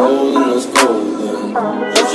rolling was golden.